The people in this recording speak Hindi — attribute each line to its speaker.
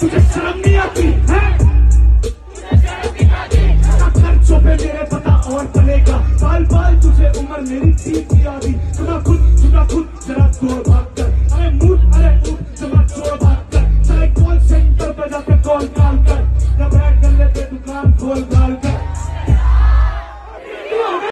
Speaker 1: तुझे शर्म नहीं आती, है? मेरे पता और तुझे उम्र मेरी ठीक की आधी। सुना खुद चुना खुद, जरा दौड़ भाग कर। अरे मूड अरे उठ जरा छोड़ भाग कर। चाहे कॉल सेंटर पे जाकर कॉल काम कर। जब बैठ दुकान खोल कर